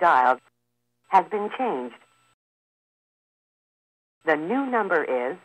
Dialed has been changed. The new number is